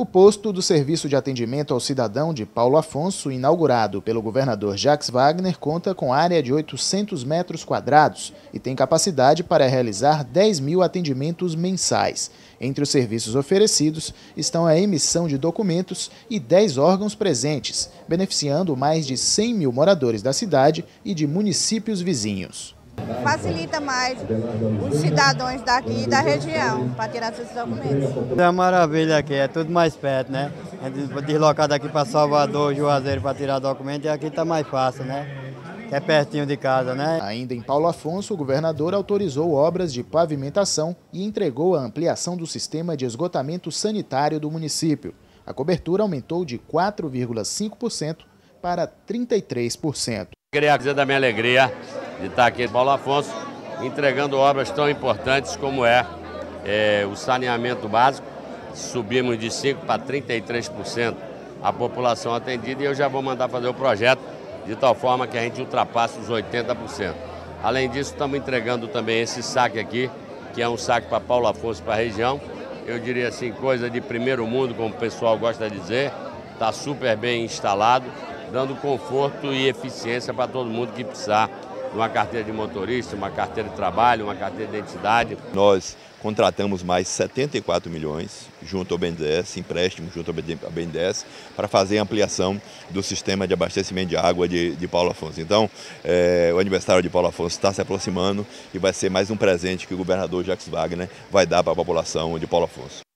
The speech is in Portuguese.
O posto do Serviço de Atendimento ao Cidadão de Paulo Afonso, inaugurado pelo governador Jacques Wagner, conta com área de 800 metros quadrados e tem capacidade para realizar 10 mil atendimentos mensais. Entre os serviços oferecidos estão a emissão de documentos e 10 órgãos presentes, beneficiando mais de 100 mil moradores da cidade e de municípios vizinhos facilita mais os cidadãos daqui da região para tirar seus documentos. É uma maravilha aqui, é tudo mais perto, né? Deslocar daqui para Salvador, Juazeiro para tirar documento e aqui está mais fácil, né? É pertinho de casa, né? Ainda em Paulo Afonso, o governador autorizou obras de pavimentação e entregou a ampliação do sistema de esgotamento sanitário do município. A cobertura aumentou de 4,5% para 33%. Queria dizer da minha alegria de estar aqui em Paulo Afonso, entregando obras tão importantes como é, é o saneamento básico. Subimos de 5% para 33% a população atendida e eu já vou mandar fazer o projeto de tal forma que a gente ultrapasse os 80%. Além disso, estamos entregando também esse saque aqui, que é um saque para Paulo Afonso, para a região. Eu diria assim, coisa de primeiro mundo, como o pessoal gosta de dizer. Está super bem instalado, dando conforto e eficiência para todo mundo que precisar uma carteira de motorista, uma carteira de trabalho, uma carteira de identidade. Nós contratamos mais 74 milhões junto ao BNDES, empréstimo junto ao BNDES, para fazer a ampliação do sistema de abastecimento de água de, de Paulo Afonso. Então, é, o aniversário de Paulo Afonso está se aproximando e vai ser mais um presente que o governador Jacques Wagner vai dar para a população de Paulo Afonso.